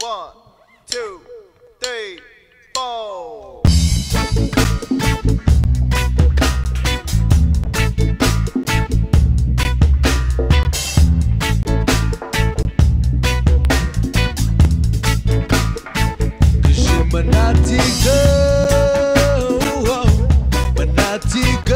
One, two, three, four. Menati girl, oh, oh. menati girl.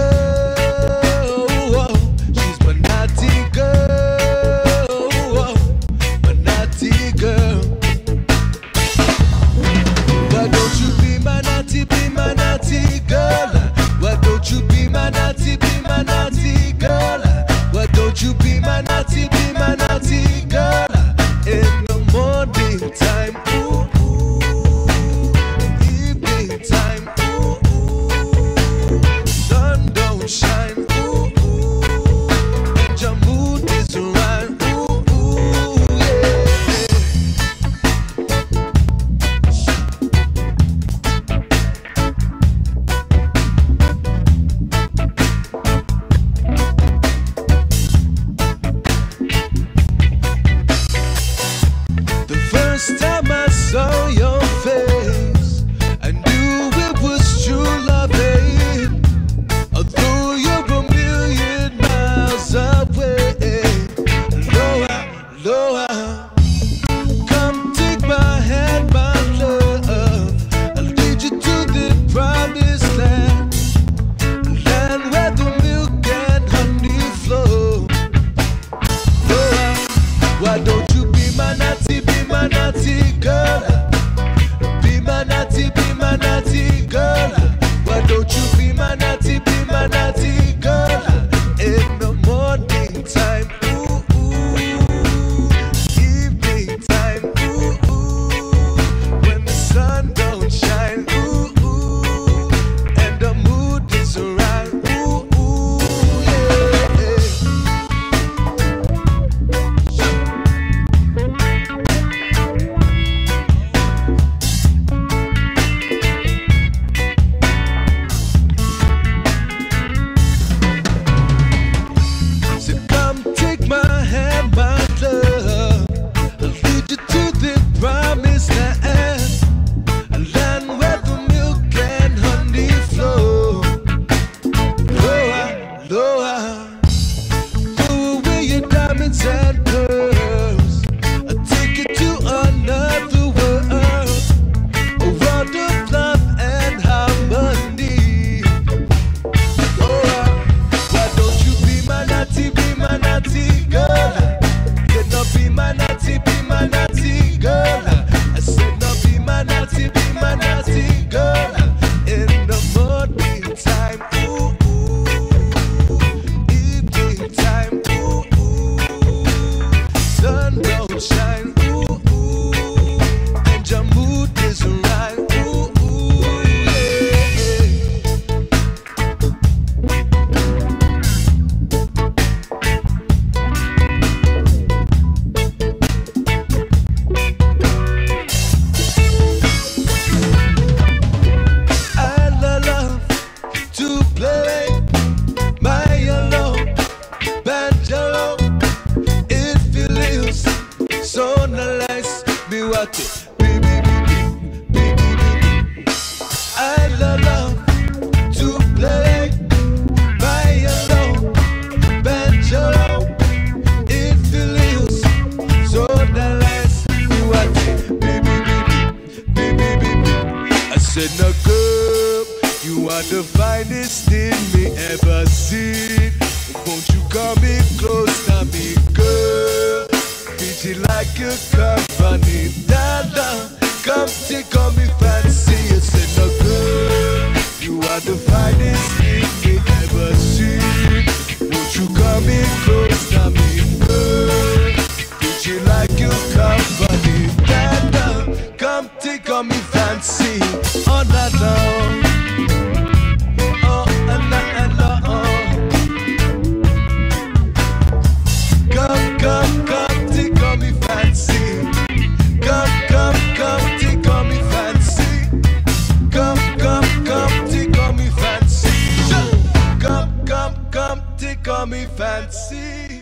Why don't you be my naughty, be my naughty girl? Be my naughty, be my naughty girl. Why don't you be my naughty? party. I love to play banjo, it so nice. You I said, girl, you are the finest thing me ever seen. Won't you come in close to me, girl? Beat you like a funny. Come take me fancy. You said no You are the finest thing we ever see." Would you come close, you like your company? Come take on me fancy. fancy.